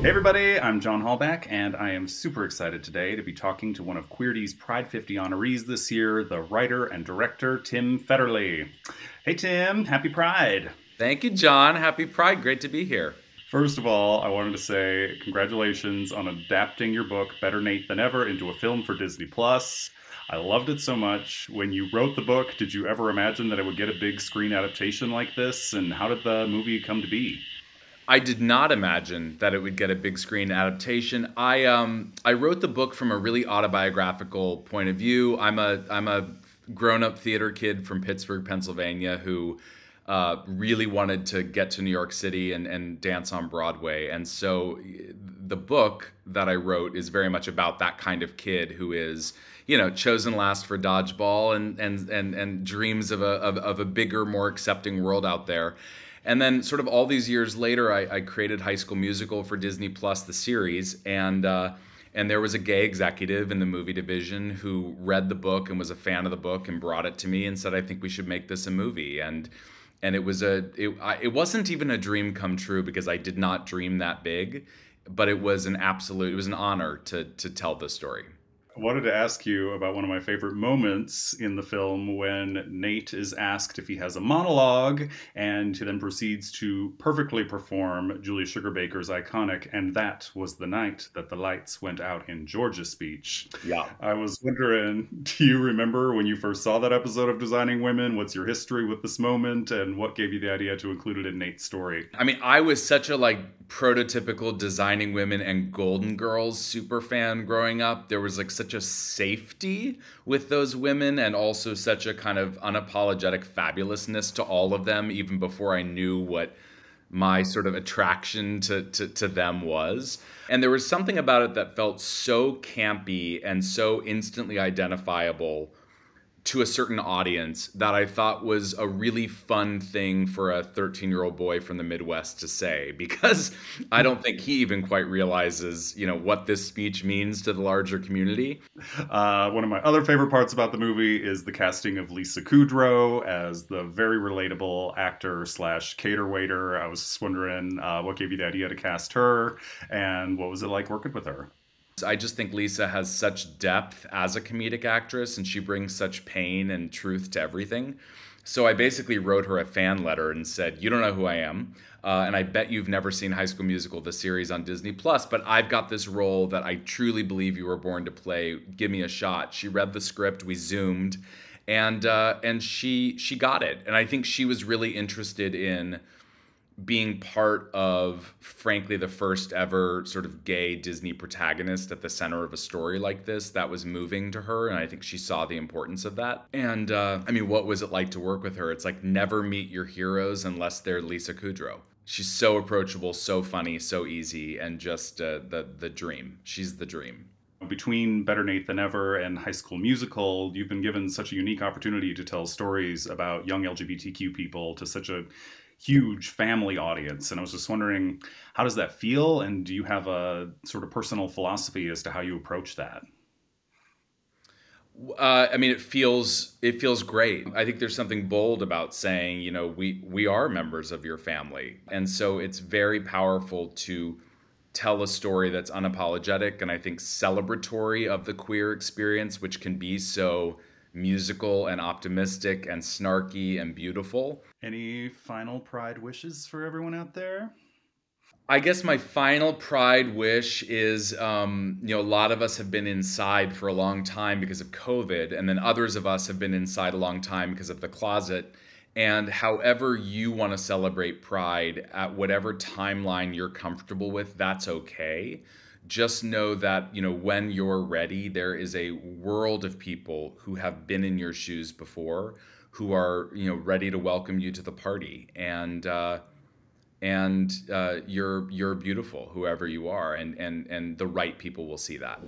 Hey everybody, I'm John Halbach, and I am super excited today to be talking to one of Queerty's Pride 50 honorees this year, the writer and director Tim Federle. Hey Tim, happy Pride! Thank you, John. Happy Pride. Great to be here. First of all, I wanted to say congratulations on adapting your book, Better Nate Than Ever, into a film for Disney Plus. I loved it so much. When you wrote the book, did you ever imagine that it would get a big screen adaptation like this? And how did the movie come to be? I did not imagine that it would get a big screen adaptation. I um I wrote the book from a really autobiographical point of view. I'm a I'm a grown up theater kid from Pittsburgh, Pennsylvania, who uh, really wanted to get to New York City and, and dance on Broadway. And so the book that I wrote is very much about that kind of kid who is, you know, chosen last for dodgeball and and and and dreams of a of, of a bigger, more accepting world out there. And then, sort of all these years later, I, I created High School Musical for Disney Plus, the series, and uh, and there was a gay executive in the movie division who read the book and was a fan of the book and brought it to me and said, "I think we should make this a movie." And and it was a it, I, it wasn't even a dream come true because I did not dream that big, but it was an absolute it was an honor to to tell this story wanted to ask you about one of my favorite moments in the film when Nate is asked if he has a monologue and he then proceeds to perfectly perform Julia Sugarbaker's iconic and that was the night that the lights went out in Georgia speech. Yeah. I was wondering, do you remember when you first saw that episode of Designing Women? What's your history with this moment and what gave you the idea to include it in Nate's story? I mean, I was such a like prototypical Designing Women and Golden Girls super fan growing up. There was like such such a safety with those women and also such a kind of unapologetic fabulousness to all of them, even before I knew what my sort of attraction to, to, to, them was. And there was something about it that felt so campy and so instantly identifiable to a certain audience that I thought was a really fun thing for a 13 year old boy from the Midwest to say because I don't think he even quite realizes, you know, what this speech means to the larger community. Uh, one of my other favorite parts about the movie is the casting of Lisa Kudrow as the very relatable actor slash cater waiter. I was just wondering uh, what gave you the idea to cast her and what was it like working with her? I just think Lisa has such depth as a comedic actress and she brings such pain and truth to everything. So I basically wrote her a fan letter and said, "You don't know who I am, uh, and I bet you've never seen High School Musical, the series on Disney Plus. But I've got this role that I truly believe you were born to play. Give me a shot." She read the script. We zoomed, and uh, and she she got it. And I think she was really interested in being part of, frankly, the first ever sort of gay Disney protagonist at the center of a story like this, that was moving to her. And I think she saw the importance of that. And uh, I mean, what was it like to work with her? It's like never meet your heroes unless they're Lisa Kudrow. She's so approachable, so funny, so easy, and just uh, the, the dream. She's the dream between Better Nate Than Ever and High School Musical, you've been given such a unique opportunity to tell stories about young LGBTQ people to such a huge family audience and i was just wondering how does that feel? And do you have a sort of personal philosophy as to how you approach that? Uh, I mean, it feels it feels great. I think there's something bold about saying, you know, we we are members of your family, and so it's very powerful to tell a story that's unapologetic and I think celebratory of the queer experience, which can be so musical and optimistic and snarky and beautiful. Any final pride wishes for everyone out there? I guess my final pride wish is, um, you know, a lot of us have been inside for a long time because of COVID, and then others of us have been inside a long time because of the closet. And however you want to celebrate pride at whatever timeline you're comfortable with, that's okay just know that you know when you're ready there is a world of people who have been in your shoes before who are you know ready to welcome you to the party. And uh, and uh, you're you're beautiful whoever you are. And and and the right people will see that